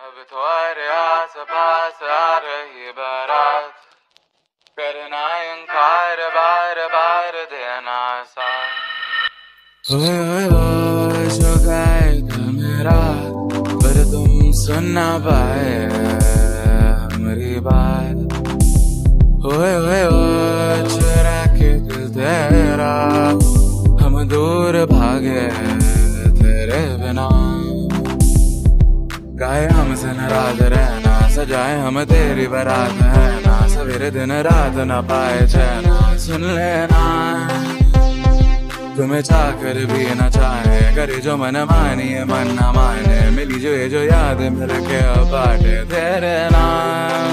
अब तुम्हारे आस पास आ रही बारात। करना इंकार बार बार देना साथ। मेरा, पर तुम सुन ना पाए। रहना, सजाए हम तेरी बरात है ना सवेरे दिन रात ना पाए चैना। सुन लेना, तुम्हें चाकर भी न चाहे, करे जो मन मानिए मन न माने, मिली जो ये जो याद मिल के बाटे। तेरे नाम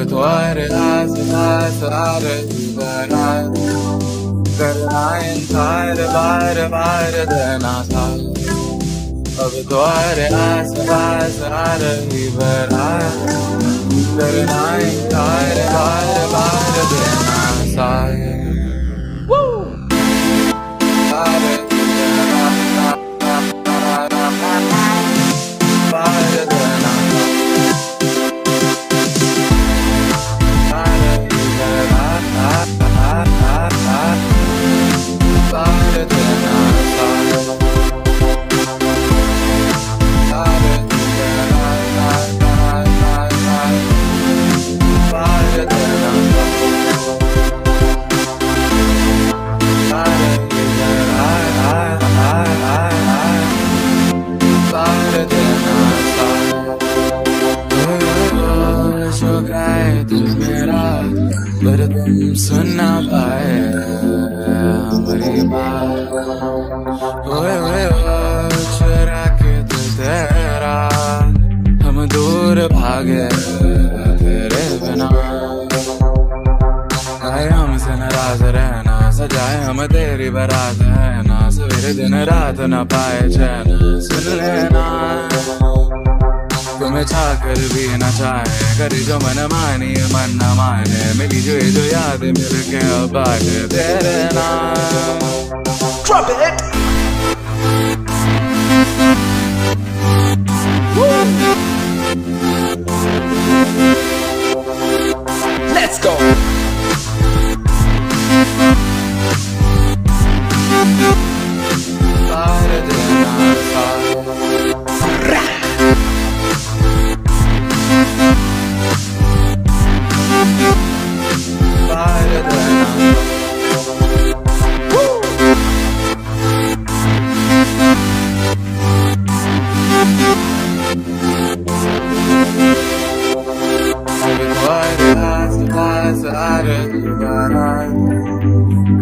अब तुम्हारे आस पास आ रही बारात करना इनकार बार बार देना था अब तुम्हारे आस पास पर तुम सुन ना पाए हमारी बात। ओए ओए चुरा के दिल तेरा। हम दूर भागे तेरे बिना। आए हमसे नाराज़ रहना, सजाए हम तेरी बारात है ना। सवेरे दिन रात न पाए चैन, सुन लेना। तुम्हें कर भी न चाहे करी जो मन मानी, मन न माने, मिली जो जो याद मिल के अब तेरे नाम Drop it. आ रही बारात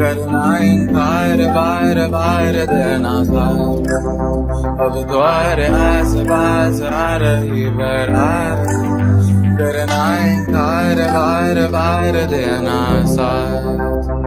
करना इनकार बार बार देना था अब तुम्हारे आस पास आ रही बारात करना इनकार बार बार देना था